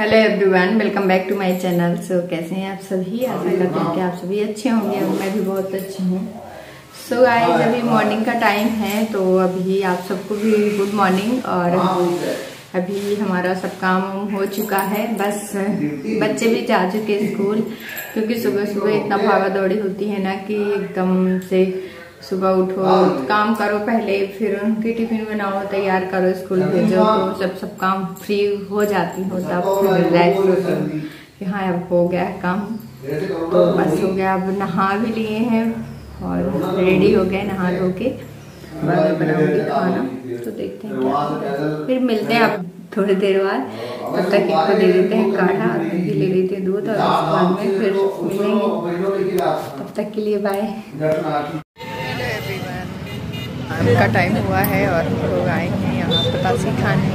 Hello everyone welcome back to my channel so कैसे हैं आप सभी? आशा करते हैं कि आप सभी अच्छे होंगे और मैं भी बहुत अच्छी हूँ। सो गाइस अभी मॉर्निंग का टाइम है तो अभी आप सबको भी गुड मॉर्निंग और अभी हमारा सब काम हो चुका है। बस बच्चे भी जा चुके स्कूल, क्योंकि सुबह सुबह इतना भागा दौड़ी होती है ना कि एकदम से सुबह उठो काम करो पहले फिर उनकी टिफ़िन बनाओ तैयार करो स्कूल भेजो तो जब सब काम फ्री हो जाती हो तब फिर रेस्ट कि हाँ अब हो गया काम। तो बस हो गया अब नहा भी लिए हैं और रेडी हो गए नहा धो के। बाद बनाऊँगी खाना तो देखते हैं क्या फिर मिलते हैं अब थोड़ी देर बाद तब तक इनको दे देते हैं काढ़ा भी ले लेते हैं दूध और बाद में फिर मिलेंगे। तब तक के लिए बाय का टाइम हुआ है और लोग आए हैं यहाँ पतासी खाने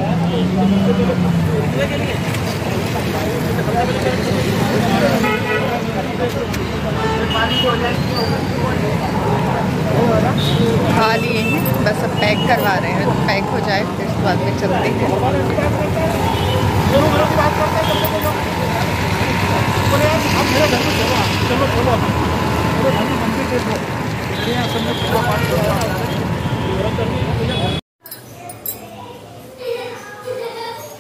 खा लिए हैं बस अब पैक करवा रहे हैं तो पैक हो जाए फिर उसके बाद में चलते हैं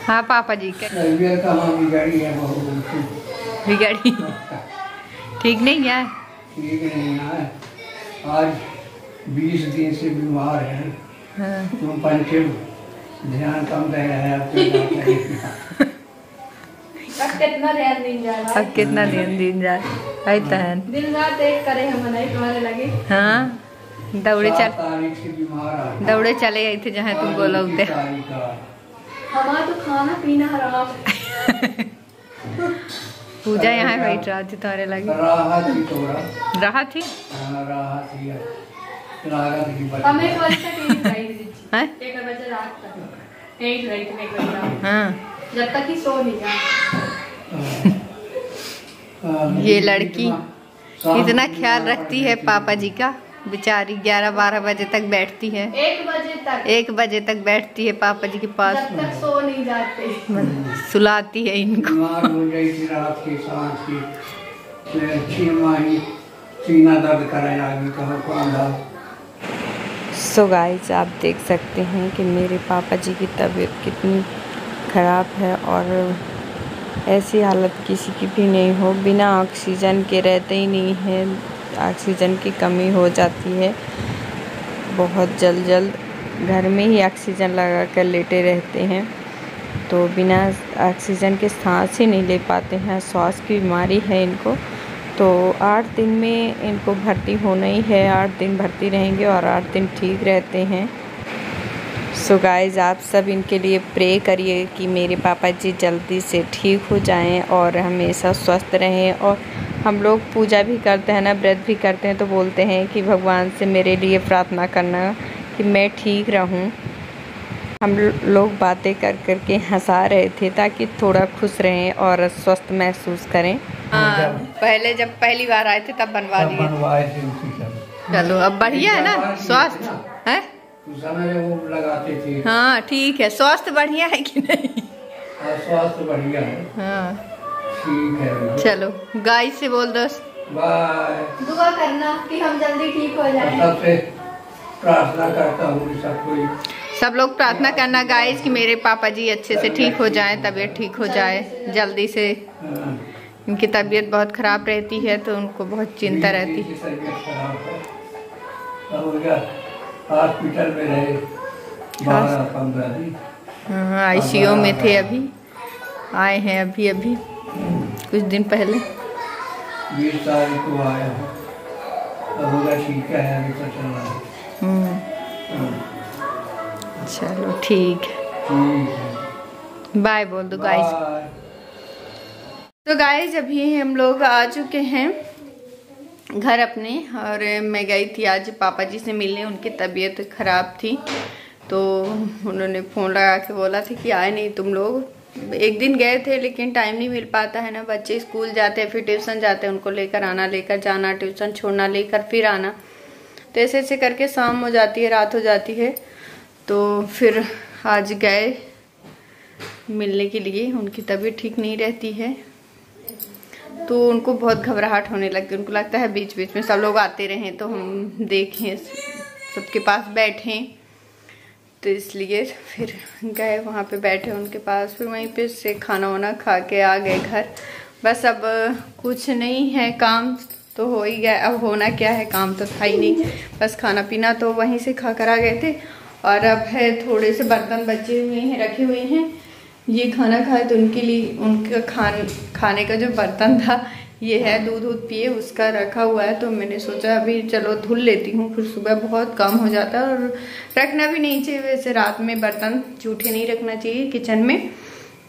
हाँ पापा जी क्या बिगाड़ी है बिगाड़ी। ठीक नहीं है? ठीक नहीं है। आज बीस दिन से बीमार है। हाँ। तुम पंचम ध्यान कम दे रहे हैं अब अब कितना ध्यान दिन जा रहा अब कितना दिन दिन जा आई तहन दिन रात एक करे हम नहीं तुम्हारे लगे। हाँ दौड़े चल। दौड़े चले गए थे जहाँ तुम बोलो उनतीस उते तारीख का हमारा तो खाना पीना हराम पूजा यहाँ बैठ रहा थी तुम्हारे लगे। राहत ही थोड़ा रहा। थी हाँ, राहत ही है। राहत की हम बच्ची एक बजे तक यही रही थी। हैं? एक बजे रात तक। रही थी एक बजे हाँ। जब तक कि सो नहीं जाए हाँ, ये लड़की इतना ख्याल रखती है पापा जी का। बेचारी ग्यारह बारह बजे तक बैठती है। एक बजे तक। एक बजे तक बैठती है पापा जी के पास। तक सो नहीं जाते। सुलाती है इनको। हो सो गाइस आप देख सकते हैं कि मेरे पापा जी की तबीयत कितनी ख़राब है और ऐसी हालत किसी की भी नहीं हो। बिना ऑक्सीजन के रहते ही नहीं है। ऑक्सीजन की कमी हो जाती है। बहुत जल्द जल्द घर में ही ऑक्सीजन लगा कर लेटे रहते हैं। तो बिना ऑक्सीजन के सांस ही नहीं ले पाते हैं, श्वास की बीमारी है इनको। तो आठ दिन में इनको भर्ती होना ही है। आठ दिन भर्ती रहेंगे और आठ दिन ठीक रहते हैं। सो गाइस आप सब इनके लिए प्रे करिए कि मेरे पापा जी जल्दी से ठीक हो जाएँ और हमेशा स्वस्थ रहें और हम लोग पूजा भी करते हैं ना व्रत भी करते हैं तो बोलते हैं कि भगवान से मेरे लिए प्रार्थना करना कि मैं ठीक रहूँ। हम लोग बातें कर कर के हंसा रहे थे ताकि थोड़ा खुश रहें और स्वस्थ महसूस करें। हाँ पहले जब पहली बार आए थे तब बनवा सब चलो अब बढ़िया है ना स्वास्थ्य है? हाँ ठीक है स्वास्थ्य बढ़िया है कि नहीं? स्वास्थ्य बढ़िया है। हाँ। ठीक है चलो गाय से बोल दो बाय दुआ करना कि हम जल्दी ठीक हो जाए। सबसे प्रार्थना करता हूँ सब कोई सब लोग प्रार्थना करना गाइस कि मेरे पापा जी अच्छे से ठीक हो जाएँ तबीयत ठीक हो जाए जल्दी से। हाँ, इनकी तबीयत बहुत ख़राब रहती है तो उनको बहुत चिंता रहती। है। है हॉस्पिटल में रहे बारह पंद्रह हाँ आईसीयू में थे अभी। आए हैं अभी अभी। कुछ दिन पहले। बीस तारीख को आया। अब ठीक है अभी तो चल रहा है। हम्म, हाँ, चलो ठीक है। बाय बोल दो गाइस तो गाइस अभी हम लोग आ चुके हैं घर अपने और मैं गई थी आज पापा जी से मिलने उनकी तबीयत ख़राब थी। तो उन्होंने फ़ोन लगा के बोला था कि आए नहीं तुम लोग। एक दिन गए थे, लेकिन टाइम नहीं मिल पाता है ना। बच्चे स्कूल जाते हैं, फिर ट्यूशन जाते हैं, उनको लेकर आना, लेकर जाना ट्यूशन छोड़ना, लेकर फिर आना। तो ऐसे ऐसे करके शाम हो जाती है, रात हो जाती है। तो फिर आज गए मिलने के लिए। उनकी तबीयत ठीक नहीं रहती है। तो उनको बहुत घबराहट होने लगती है। उनको लगता है बीच बीच में सब लोग आते रहें तो हम देखें, सबके पास बैठें। तो इसलिए फिर गए वहाँ पे बैठे उनके पास। फिर वहीं पे से खाना वाना खा के आ गए घर। बस अब कुछ नहीं है काम तो हो ही गया। अब होना क्या है? काम तो था ही नहीं। बस खाना पीना तो वहीं से खा कर आ गए थे। और अब है थोड़े से बर्तन बचे हुए हैं, रखे हुए हैं। ये खाना खाए तो उनके लिए, उनका खान, खाने का जो बर्तन था ये है, दूध दूध पिए, उसका रखा हुआ है तो मैंने सोचा अभी चलो धुल लेती हूँ, फिर सुबह बहुत कम हो जाता है और रखना भी नहीं चाहिए, वैसे रात में बर्तन जूठे नहीं रखना चाहिए किचन में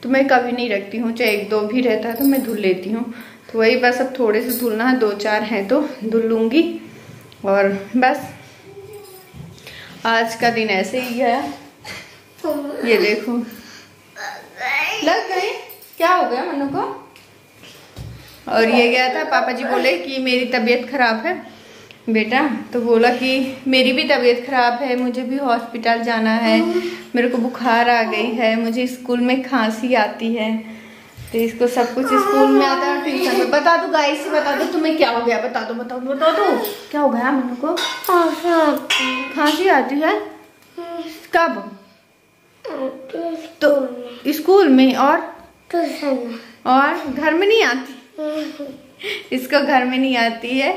तो मैं कभी नहीं रखती हूँ, चाहे एक दो भी रहता है तो मैं धुल लेती हूँ। तो वही बस अब थोड़े से धुलना है, दो चार हैं तो धुल लूँगी और बस। आज का दिन ऐसे ही है ये देखो। लग गए क्या हो गया मनु को? और ये गया था पापा जी बोले कि मेरी तबीयत खराब है। बेटा तो बोला कि मेरी भी तबीयत खराब है मुझे भी हॉस्पिटल जाना है मेरे को बुखार आ गई है मुझे स्कूल में खांसी आती है। तो इसको सब कुछ स्कूल में आता है ट्यूशन में बता दो गाइस से बता दो तुम्हें क्या हो गया? बता दो बता दो बता दो। क्या हो गया मनु को? खांसी आती है? कब? तो स्कूल में। और? और घर में नहीं आती? इसको घर में नहीं आती है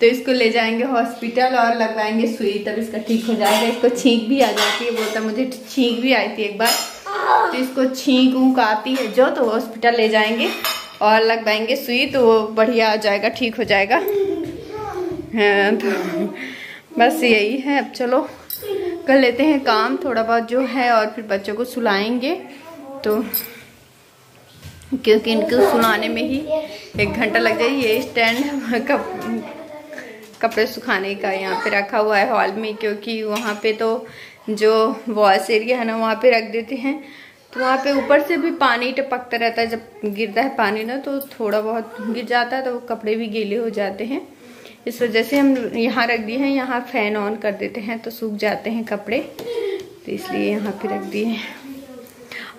तो इसको ले जाएँगे हॉस्पिटल और लगवाएँगे सुई तब इसका ठीक हो जाएगा, इसको छींक भी आ जाती है बोलता मुझे छींक भी आई थी एक बार। तो इसको छींक ऊँक आती है जो तो हॉस्पिटल ले जाएँगे और लगवाएँगे सुई तो वो बढ़िया आ जाएगा, ठीक हो जाएगा। हाँ तो बस यही है, अब चलो कर लेते हैं काम, थोड़ा बहुत जो है और फिर बच्चों को सुलाएँगे तो क्योंकि इनको सुलाने में ही एक घंटा लग जाए, ये स्टैंड कप, कपड़े सुखाने का यहाँ पे रखा हुआ है हॉल में, क्योंकि वहाँ पे तो जो वॉश एरिया है ना, वहाँ पे रख देते हैं। तो वहाँ पे ऊपर से भी पानी टपकता रहता है, जब गिरता है पानी ना तो थोड़ा बहुत गिर जाता है तो कपड़े भी गीले हो जाते हैं। इस वजह से हम यहाँ रख दिए हैं, यहाँ फ़ैन ऑन कर देते हैं तो सूख जाते हैं कपड़े। तो इसलिए यहाँ पे रख दिए हैं।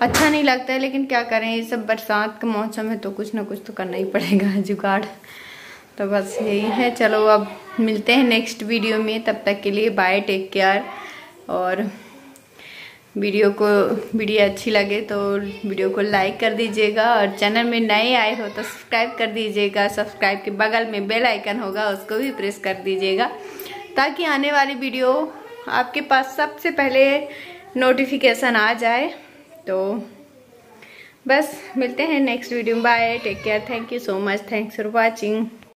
अच्छा नहीं लगता है, लेकिन क्या करें, ये सब बरसात का मौसम है तो कुछ ना कुछ तो करना ही पड़ेगा, जुगाड़। तो बस यही है। चलो, अब मिलते हैं नेक्स्ट वीडियो में। तब तक के लिए बाय टेक केयर और वीडियो को वीडियो अच्छी लगे तो वीडियो को लाइक कर दीजिएगा। और चैनल में नए आए हो तो सब्सक्राइब कर दीजिएगा। सब्सक्राइब के बगल में बेल आइकन होगा, उसको भी प्रेस कर दीजिएगा। ताकि आने वाली वीडियो आपके पास सबसे पहले नोटिफिकेशन आ जाए। तो बस मिलते हैं नेक्स्ट वीडियो में। Bye take care thank you so much thanks for watching